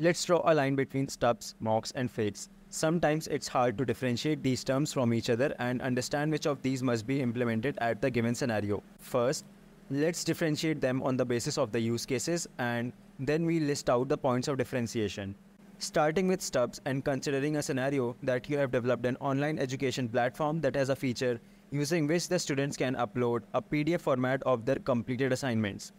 Let's draw a line between stubs, mocks, and fakes. Sometimes it's hard to differentiate these terms from each other and understand which of these must be implemented at the given scenario. First, let's differentiate them on the basis of the use cases and then we list out the points of differentiation. Starting with stubs and considering a scenario that you have developed an online education platform that has a feature using which the students can upload a PDF format of their completed assignments.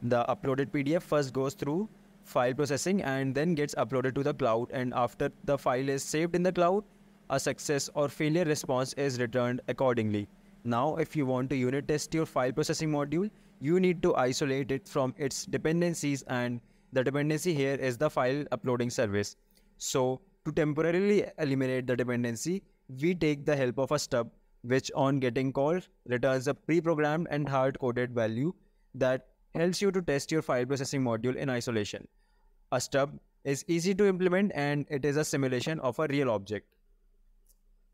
The uploaded PDF first goes through file processing and then gets uploaded to the cloud and after the file is saved in the cloud, a success or failure response is returned accordingly. Now if you want to unit test your file processing module, you need to isolate it from its dependencies and the dependency here is the file uploading service. So to temporarily eliminate the dependency, we take the help of a stub which on getting called returns a pre-programmed and hard-coded value that helps you to test your file processing module in isolation. A stub is easy to implement and it is a simulation of a real object.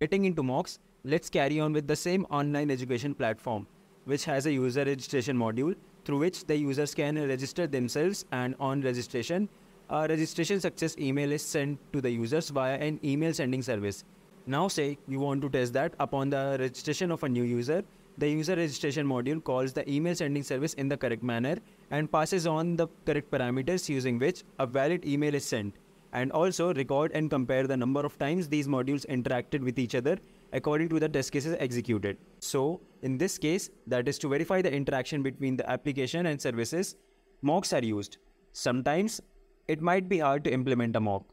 Getting into mocks, let's carry on with the same online education platform, which has a user registration module through which the users can register themselves and on registration, a registration success email is sent to the users via an email sending service. Now say you want to test that upon the registration of a new user, the user registration module calls the email sending service in the correct manner and passes on the correct parameters using which a valid email is sent and also record and compare the number of times these modules interacted with each other according to the test cases executed. So, in this case, that is to verify the interaction between the application and services, mocks are used. Sometimes, it might be hard to implement a mock.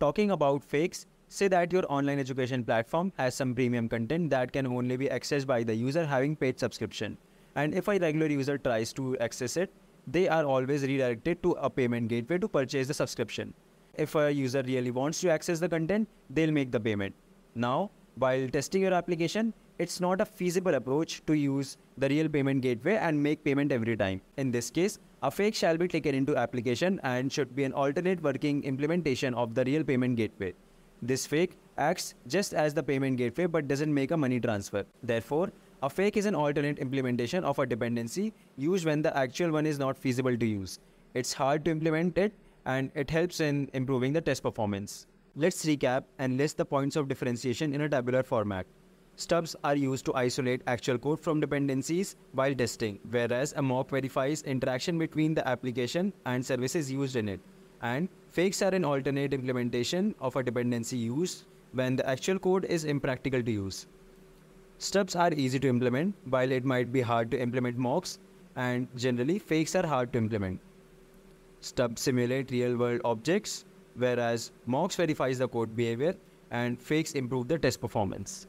Talking about fakes, Say that your online education platform has some premium content that can only be accessed by the user having paid subscription. And if a regular user tries to access it, they are always redirected to a payment gateway to purchase the subscription. If a user really wants to access the content, they'll make the payment. Now, while testing your application, it's not a feasible approach to use the real payment gateway and make payment every time. In this case, a fake shall be taken into application and should be an alternate working implementation of the real payment gateway. This fake acts just as the payment gateway but doesn't make a money transfer. Therefore, a fake is an alternate implementation of a dependency used when the actual one is not feasible to use. It's hard to implement it and it helps in improving the test performance. Let's recap and list the points of differentiation in a tabular format. Stubs are used to isolate actual code from dependencies while testing, whereas a mock verifies interaction between the application and services used in it. And fakes are an alternate implementation of a dependency used when the actual code is impractical to use. Stubs are easy to implement, while it might be hard to implement mocks, and generally fakes are hard to implement. Stubs simulate real-world objects, whereas mocks verifies the code behavior and fakes improve the test performance.